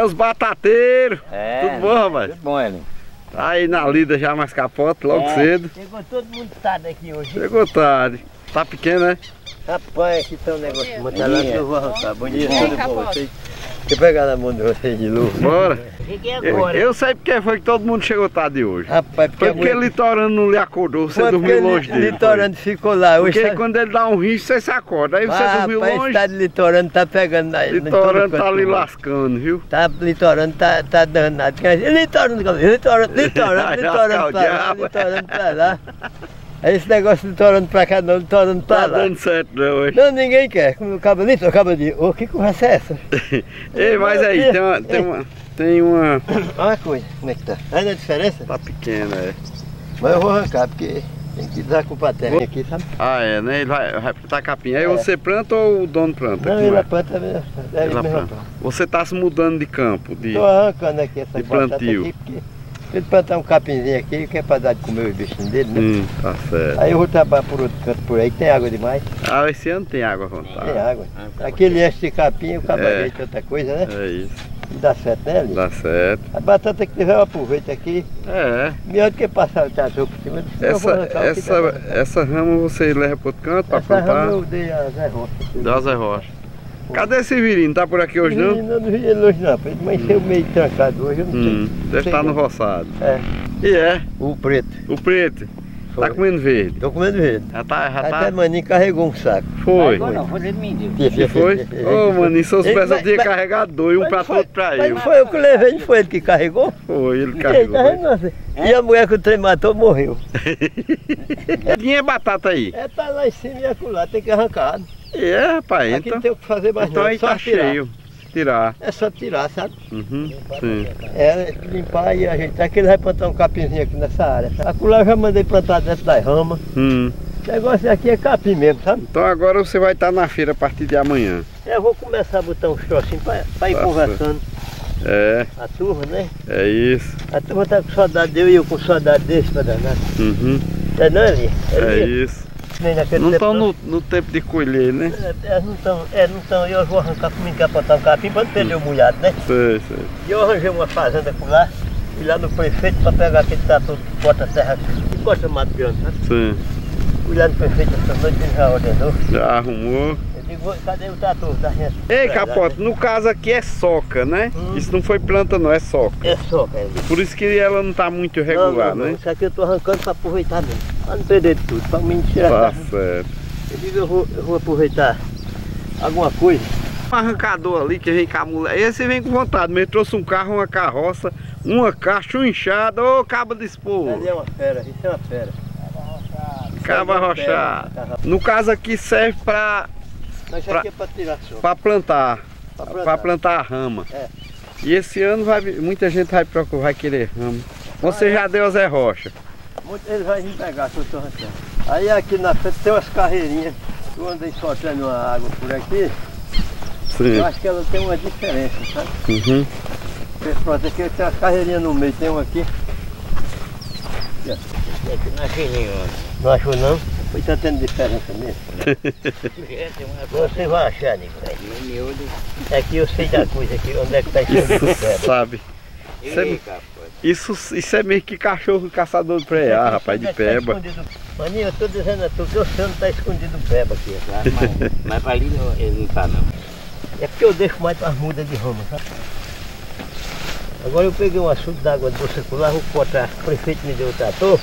É os batateiros. É. Tudo bom, rapaz? Tudo bom, Elinho. Tá aí na lida já mais capote, logo É. cedo. Chegou todo mundo tarde aqui hoje. Chegou tarde. Tá pequeno, né? Rapaz, aqui tá um negócio muito dia. lá que eu vou arrancar. Bom dia, Bom dia, tudo bom? Deixa eu pegar na mão de vocês de novo. Bora. Cheguei Eu, agora. eu sei porque foi que todo mundo chegou tarde hoje. Rapaz, porque Foi porque mulher- Litorano não lhe acordou, você Foi dormiu longe li- dele. Litorando ficou lá. foi. Hoje Porque tá- quando ele dá um risco, você se acorda. Aí você Ah, dormiu rapaz, longe. tá de litorando, tá pegando na Litorano tá ali lascando, viu? Tá litorando, tá, tá danado. Litorando, litorando, litorando, litorando pra lá, litorando pra lá. É esse negócio de litorando pra cá, não, litorando pra Tá lá. dando certo não hoje. Não, ninguém quer. Como o cabo litor, acaba de. Ô, que conversa é essa? Ei, mas aí, tem uma. Tem uma, tem uma... Olha uma coisa, como é que tá? Ainda a diferença? Tá pequena, é. Mas eu vou arrancar, porque tem que dar com a terra aqui, sabe? Ah, é, né? Ele vai, vai plantar capim. Aí É. você planta ou o dono planta? Não, ele é? planta mesmo. É ele mesmo. planta. Você tá se mudando de campo, de... Estou arrancando aqui essa De plantio. aqui, porque ele plantar um capinzinho aqui, que é para dar de comer os bichinhos dele, né? Hum, tá certo. Aí eu vou trabalhar por outro canto por aí, que tem água demais. Ah, esse ano tem água à vontade. Tem água. Aquele enche de capim, o É. cabarete, outra coisa, né? É isso, E dá certo, né, ali? dá certo. A batata que tiver eu aproveito aqui, É, melhor do que passar o trator por cima. Essa, essa, essa rama você leva para outro canto para Essa rama plantar. eu dei a Zé Rocha. Dá Zé Rocha. Cadê esse virino? Tá por aqui hoje não? Não, não vi ele hoje não, ele amanheceu meio trancado hoje, eu não Hum, sei. deve sei estar no roçado. É, E é, o preto. o preto. Foi. Tá comendo verde. Tô comendo verde. Já tá, já Até tá. Maninho carregou um saco. Foi. Agora não, foi ele me deu. Que foi? Ô, mano, se eu soubesse eu tinha mas- carregado dois, um pra foi- todo pra Mas não foi eu que levei, não foi ele que carregou? Foi, ele carregou. tá vendo, nossa? E a mulher que o trem matou morreu. Tinha batata aí. É, tá lá em cima e acolá, tem que arrancar. É, rapaz, Aqui então. não tem o que fazer mais Então não, é só tá tirar. cheio. Tirar. É só tirar, sabe? Uhum, sim. É, limpar e ajeitar, que ele vai plantar um capinzinho aqui nessa área. Acolá eu já mandei plantar dentro das ramas. Hum. O negócio aqui é capim mesmo, sabe? Então agora você vai estar na feira a partir de amanhã. Eu vou começar a botar uns trocinhos pra, pra ir Tá conversando. É, A turma, né? é isso. A turma tá com saudade de eu e eu com saudade desse pra danar. Uhum, É não, Eli? é Eli, isso. Nem naquele Não tempo, estão no, no tempo de colher, né? É, é, não estão, é, não estão. Eu vou arrancar comigo que é botar um capim para não perder o molhado, né? Sei, sei. E eu arranjei uma fazenda por lá, fui lá no prefeito para pegar aquele trator que bota terra, que corta mato grande, sabe? Sim. Fui lá no prefeito essa noite, ele já ordenou. Já arrumou. Eu digo, "Ô, cadê o trator da gente? Ei, Capote, no caso aqui é soca, né? Hum. Isso não foi planta não, é soca. É só, cara. Por isso que ela não tá muito regular, não, não, né? Isso aqui eu tô arrancando para aproveitar mesmo. Para não perder tudo, para mim tirar Tá tá. certo. Eu digo, eu vou, eu vou aproveitar alguma coisa. Um arrancador ali que vem com a mulher. Esse vem com vontade, mesmo trouxe um carro, uma carroça, uma caixa, um enxada, ô cabo de expor. Ali é uma fera, isso é uma fera. Cabo arrochado. No caso aqui serve pra, Mas Pra- aqui é para tirar só. pra plantar, pra plantar. plantar a rama. É. E esse ano vai, muita gente vai procurar, vai querer rama. Você Ah, é? já deu a Zé Rocha. Ele vai vir pegar que eu arrancando. Aí aqui na frente tem umas carreirinhas. Eu andei soltando uma água por aqui. Sim. Eu acho que ela tem uma diferença, sabe? Uhum. Porque, Pronto, aqui tem umas carreirinhas no meio, tem uma aqui. Aqui, ó. Não achei nenhuma. Não achou não? Pois tá tendo diferença mesmo. Você vai achar. Miúdo. Aqui eu sei da coisa aqui, onde é que tá escondido o Isso sabe. Isso é-. Isso, isso é meio que cachorro caçador de preá, rapaz, de é que tá peba. escondido? Maninho, eu tô dizendo a tu que eu sei onde tá escondido o peba aqui. Tá, mas, mas pra ali não, ele não tá não. É porque eu deixo mais para as mudas de rama, sabe? Agora eu peguei um açude d'água do circular, vou botar, o prefeito me deu o trator.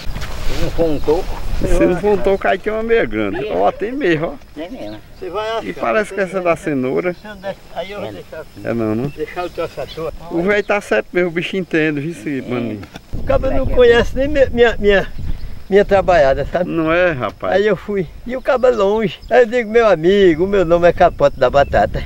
Não um toco, Se não for um toco, aí tem uma meia grande. Ó, tem mesmo, ó. mesmo. Você vai achar. E parece que essa é da cenoura. É que- Aí eu vou deixar, É não, não? deixar o teu trator. O velho tá certo mesmo, o bicho entende, viu, esse maninho? O cabo não conhece nem minha, minha, minha, minha trabalhada, sabe? Não é, rapaz? Aí eu fui, e o cabo é longe. Aí eu digo, meu amigo, o meu nome é Capote da Batata.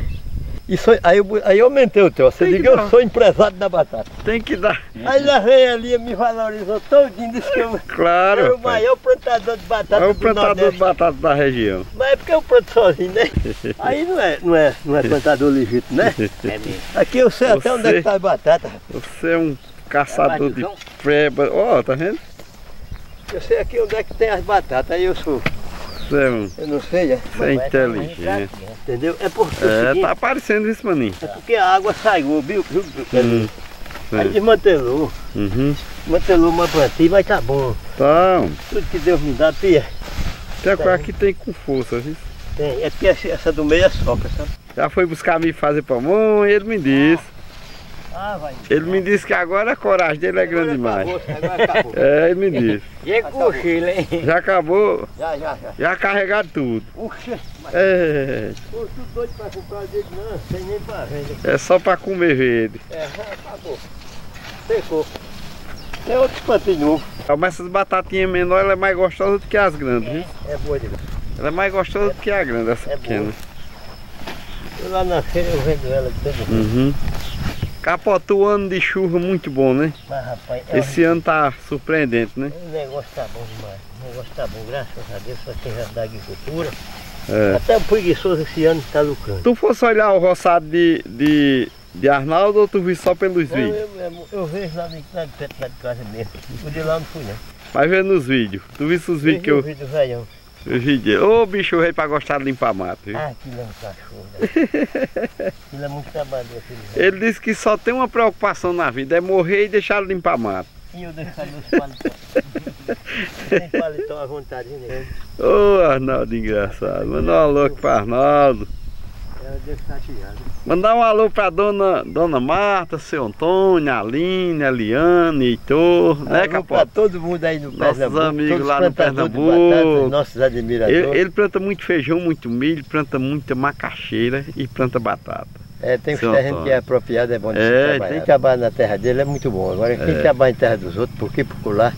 Sou, aí, eu, aí eu aumentei o troço, eu Tem que digo, dar. eu sou empresário da batata. Tem que dar. Aí lá vem ali, me valorizou todinho, disse que eu Claro. era o maior plantador de batata É o do plantador de Nordeste. batata da região. Mas é porque eu planto sozinho, né? Aí não é, não é, não é plantador legítimo, né? É mesmo. Aqui eu sei até onde é Você- que tá a batata. Você é um caçador de Batizão? peba. Ó, tá vendo? Eu sei aqui onde é que tem as batatas, aí eu sou. Isso é, um, Eu não sei, é. é inteligente. Entendeu? É porque, é, É, seguinte, tá aparecendo isso, maninho. é porque a água saiu, viu? viu? Hum, Aí sim. desmantelou. Uhum. Desmantelou uma plantinha, mas tá bom. Então, Tudo que Deus me dá, pia. tem a coisa que tem com força, viu? Tem. É porque essa- do meio é soca, sabe? Já foi buscar me fazer pamonha e ele me disse. Ah, vai. Ele me disse que agora a coragem dele é grande demais. Acabou, agora acabou. É, ele me disse. E cochilo, hein? Já acabou, Já, já, já. já carregaram tudo. Puxa, mas É, tô tudo doido pra comprar dele, não. Tem nem pra vender. é só pra comer verde. É, já acabou. Secou. Tem outros plantinhos novos. Mas essas batatinhas menores ela é mais gostosa do que as grandes, viu? É boa demais. Ela é mais gostosa do que a grande, essa É pequena. Eu lá na feira eu vendo ela de todo jeito. Uhum. Capotou ano de chuva muito bom, né? Mas rapaz, é Esse ano tá surpreendente, né? o negócio tá bom demais. O negócio tá bom, graças a Deus, só já da agricultura. É. Até o preguiçoso esse ano tá lucrando. Tu fosse olhar o roçado de, de, de Arnaldo ou tu viu só pelos vídeos? eu, eu, eu vejo lá, de- lá de perto lá de casa mesmo. O de lá não fui não. Vai ver nos vídeos. Tu viste os vídeos que eu, vi do velhão. Vi dele. Ô bicho veio pra gostar de limpar mato, viu? Ah, aquilo é um cachorro. Né? aquilo é muito trabalho. Ele disse que só tem uma preocupação na vida, é morrer e deixar de limpar mato. E eu deixar meus paletó. Tem paletó à vontade, né? Ô Arnaldo engraçado. Mandar um alô aqui pra Arnaldo. Ela deve estar tirada. Mandar um alô pra dona, dona Marta, seu Antônio, Aline, Eliane, Heitor, né, Alô pra Capota? todo mundo aí no Nossos Pernambuco. amigos todos lá no Pernambuco. batatas, nossos admiradores. Ele, ele planta muito feijão, muito milho, planta muita macaxeira e planta batata. É, tem Seu terrenos Antônio. que é apropriado, é bom de É, tem trabalhar. que- trabalhar na terra dele é muito bom. Agora, quem É. trabalha em terra dos outros, por por lá,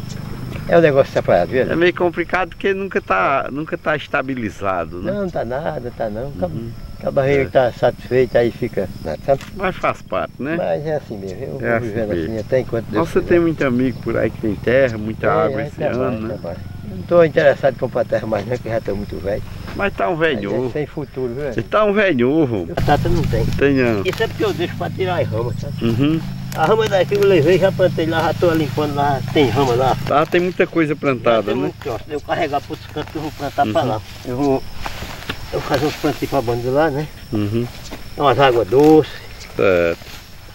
é um negócio separado, viu? É meio complicado porque nunca tá, nunca tá estabilizado, né? Não, não tá nada, tá não. Uhum. Acaba a barriga É. que tá satisfeita, aí fica. nada, sabe? Mas faz parte, né? Mas é assim mesmo, eu É vou assim vivendo mesmo. assim até enquanto Deus Você tem muito amigo por aí que tem terra, muita É, água aí esse trabalha, ano, né? trabalha. Eu não estou interessado em comprar terra mais não, que já estou muito velho. Mas tá um velho é, novo. Tem futuro, viu? Você tá um velho novo. Batata não tem. Tem não. Isso é porque eu deixo para tirar as ramas, sabe? Uhum. A rama daqui eu levei, já plantei lá, já estou limpando lá, tem rama lá. Tá, tem muita coisa plantada, né? muito troço. Eu carregar para outros cantos que eu vou plantar para Uhum. lá. Eu vou, eu vou fazer uns plantinhos para banda lá, né? Uhum. Tem umas águas doces. Certo.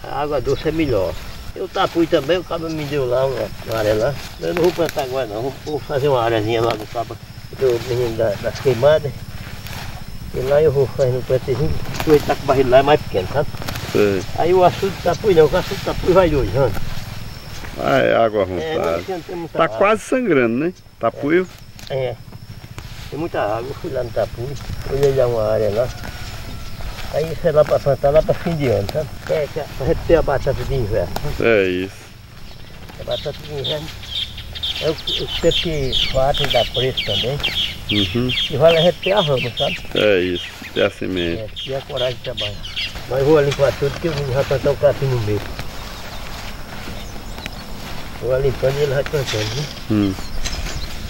A água doce é melhor. Eu tapui também, o cabo me deu lá uma, uma área lá. Eu não vou plantar agora não, vou, fazer uma areazinha lá no cabo do menino da- das queimadas. E lá eu vou fazer um plantezinho, porque ele tá com o barril lá é mais pequeno, sabe? Sei. Aí o açude tapui não, o açude tapui vai dois anos. Ah, é água à É, Tá água. quase sangrando, né? Tapuio? É. Tem muita água, eu fui lá no Tapuí, olhei lá uma área lá. Aí isso é lá para plantar lá para fim de ano, sabe? É, que é pra gente ter a batata de inverno. É isso. A batata de inverno é o, o tempo que bate e dá preço também. Uhum. E vale a gente ter a rama, sabe? É isso. É a semente. É, ter a coragem de trabalhar. Mas vou limpar tudo que eu vou já plantar o capim no meio. Vou limpando e ele vai plantando, viu? Hum.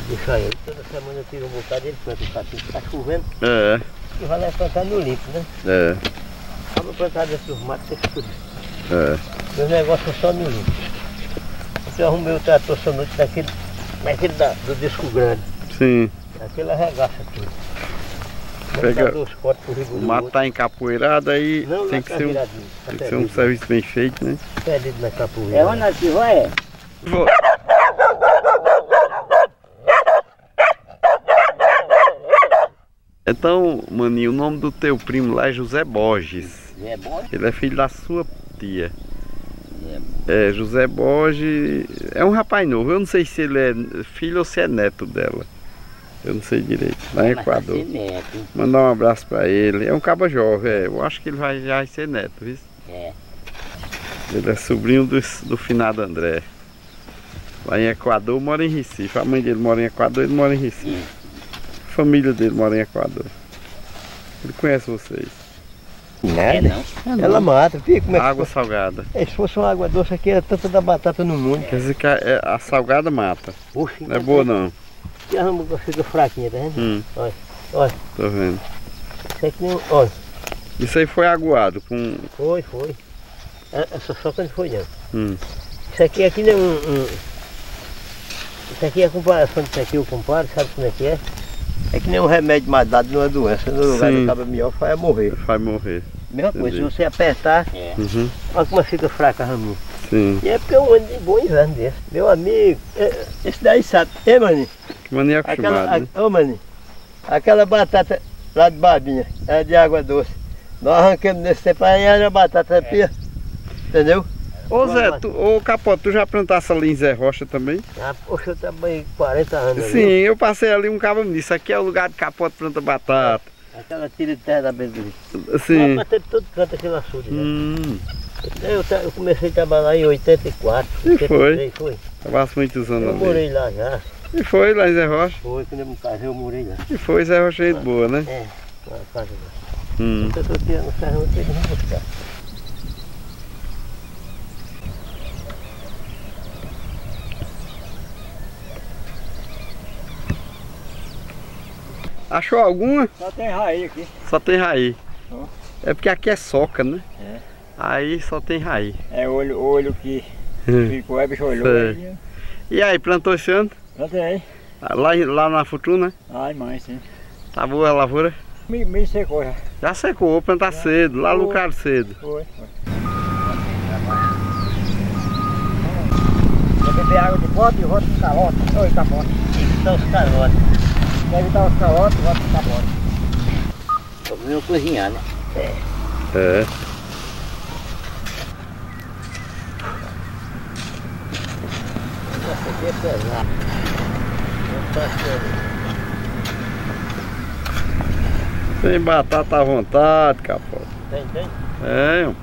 Deixa ele. Toda semana eu tiro um bocado e ele planta o capim. Tá chovendo É, e vai lá plantar no limpo, né? é, Só pra plantar dentro dos matos, você escuta. é. Meu negócio é só no limpo. Eu arrumei o trator sonoite daquele, daquele da, do disco grande. Sim. Aquele arregaça tudo. Pega- O mato tá encapoeirado aí Não, tem lá que tá ser um. Tá tem que ser um serviço bem feito, né? Perdido na capoeira. É onde que vai? Vou- Então, maninho, o nome do teu primo lá é José Borges. É bom? Ele é filho da sua tia. É, José Borges é um rapaz novo. Eu não sei se ele é filho ou se é neto dela. Eu não sei direito. Lá em Equador. tá hein? Mandar um abraço pra ele. É um caba jovem, é. Eu acho que ele vai já ser neto, viu? É. Ele é sobrinho do, do finado André. Lá em Equador, mora em Recife. A mãe dele mora em Equador, ele mora em Recife. A família dele mora em Equador. Ele conhece vocês. É Nada. não. Ela mata, fica como é que Água salgada. É, Se fosse uma água doce aqui, era tanta da batata no mundo. Quer dizer que a, é- a salgada mata. Puxa, Não é boa não. E a rama fica fraquinha, tá vendo? Hum, Olha, tô vendo. isso aqui não. Olha, Isso aí foi aguado com. foi, foi. É- Essa só quando foi não. Hum, Isso aqui, aqui não é um, um- Isso aqui é a comparação disso aqui, eu comparo, sabe como é que é? É que nem um remédio mais dado numa doença. No lugar Sim. do cabo melhor vai morrer. Vai morrer. Mesma coisa, se você apertar, É. Uhum. olha como fica fraca a raminha. Sim. E é porque eu ando de bom inverno desse. Meu amigo, é- esse daí sabe. Ei, maninho, Que mania aquela, acostumada, né? a- ô maninho, aquela batata lá de Babinha, é de água doce. Nós arrancamos nesse tempo, aí era batata pia. Entendeu? Ô Zé, tu, ô Capote, tu já plantasse ali em Zé Rocha também? Ah, poxa, eu trabalhei 40 anos ali. Sim, eu passei ali um cabo nisso. Aqui é o lugar de Capote planta batata. Aquela tira de terra da beira do. Sim. Mas teve todo canto aquele açude. né? Hum, Eu, eu comecei a trabalhar em 84. E foi? 83, foi. tava muitos anos Eu ali. morei lá já. E foi lá em Zé Rocha. Foi, quando eu me casei, eu morei lá. E foi Zé Rocha gente boa, né? É, na casa lá. Hum. Eu tô tirando o ferrão, eu tenho que buscar. Achou alguma? Só tem raiz aqui. Só tem raiz. É porque aqui é soca, né? É. Aí só tem raiz. É olho, olho que ficou, é bicho olhou. Aí, E aí, plantou esse ano? Plantei. Lá, em- lá na Futuna? Ai, mãe, sim. Tá boa a lavoura? Me, me secou já. Já secou, plantar cedo, lá Boa. lucraram cedo. Foi, foi. Quer beber água de bota e volta com calote. Oi, capote. Então os carotes. Quer evitar os calotes e volta com capote. Vamos cozinhar, né? É. Nossa, aqui é pesado. Não tá certo. Tem batata à vontade, Capote. Tem, tem? É, ó.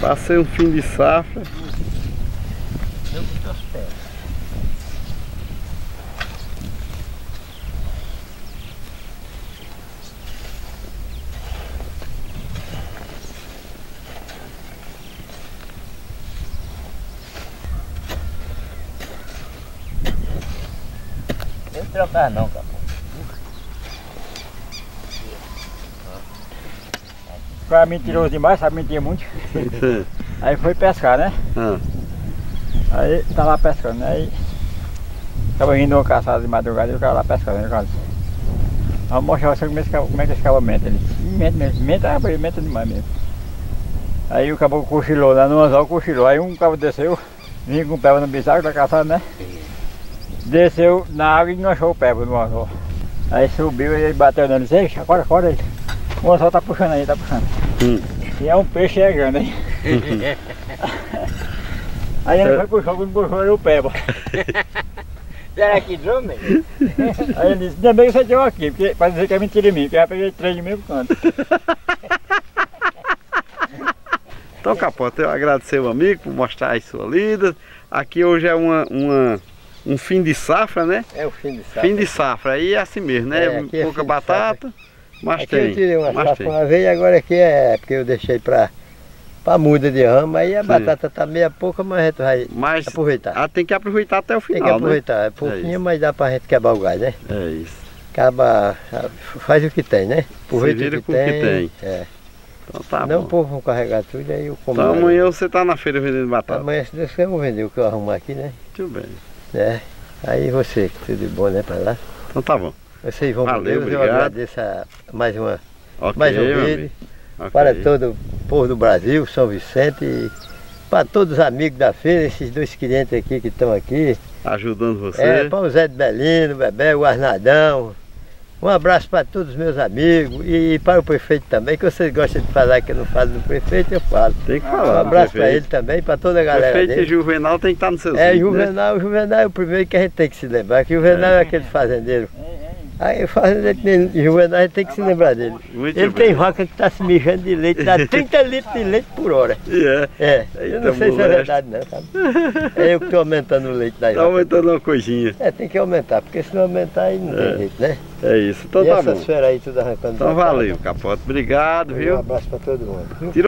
Passei um fim de safra. Não com teus pés. Eu trocar não, cara. O cara mentiroso demais, sabe mentir muito. Aí foi pescar, né? Ah, Aí tá lá pescando, né? Aí tava indo uma caçada de madrugada e o cara lá pescando, né? Cara Vamos mostrar você como é que esse- como é que esse cabo mente. Ele mente mesmo, mente, ah, mas mente demais mesmo. Aí o cabo cochilou lá no anzol, cochilou. Aí um cabo desceu, vinha com o pé no bisaco da caçada, né? Desceu na água e não achou o pé no anzol. Aí subiu e ele bateu disse, "Eixe, acorda, acorda aí. O anzol tá puxando aí, tá puxando. Hum. E é um peixe é grande, hein? Aí ele foi puxar, quando puxou era o pé. Será que drone? Aí ele disse, ainda bem que você tirou aqui, porque para dizer que é mentira em mim, porque eu já peguei três de mim por canto. Então, Capote, eu agradecer o amigo por mostrar aí sua lida. Aqui hoje é uma, uma, um fim de safra, né? É o fim de safra. Fim de safra. Aí é assim mesmo, né? É, é Pouca de batata, mas Aqui eu tem. tirei uma mas safra tem. uma vez agora aqui é porque eu deixei pra, pra muda de rama. Aí a Sim. batata tá meia pouca, mas a gente vai Mas aproveitar. ah, tem que aproveitar até o Tem final, que aproveitar. É É pouquinho, isso. mas dá pra gente quebrar o gás, né? né? É isso. Acaba, faz o que tem, né? Aproveita o que com o que tem. tem. É. Então tá não o bom. povo vão carregar tudo, aí eu como. Então amanhã você tá na feira vendendo batata. Amanhã, se Deus quiser, eu vou vender o que eu arrumar aqui, né? Muito bem. É. Aí você, tudo de bom, né, pra lá. Então tá bom. Vocês vão com Valeu, Deus, eu obrigado. agradeço a mais uma Ok, mais um vídeo. amigo. Ok. para todo o povo do Brasil, São Vicente, e para todos os amigos da feira, esses dois clientes aqui que estão aqui. Ajudando você. É, para o Zé de Belino, o Bebé, o Arnadão. Um abraço para todos os meus amigos e para o prefeito também, que vocês gostam de falar que eu não falo do prefeito, eu falo. Tem que Um falar. abraço para ele também, para toda a galera Prefeito e dele. Juvenal tem que estar nos seus É, vídeos, né? Juvenal, Juvenal é o primeiro que a gente tem que se lembrar, que Juvenal é, aquele fazendeiro. Aí o fazendeiro Juvenal, a gente tem que se lembrar dele. Muito Ele bem. tem vaca que está se mijando de leite, dá 30 litros de leite por hora. E é. É, eu Eita, não sei se é verdade não, sabe? É eu que estou aumentando o leite da Tá aumentando uma coisinha. É, tem que aumentar, porque se não aumentar aí não É. tem jeito, né? É isso. Então e tá essas bom. feras aí tudo arrancando. Então valeu, Capote. Obrigado, Um viu? abraço para todo mundo. viu?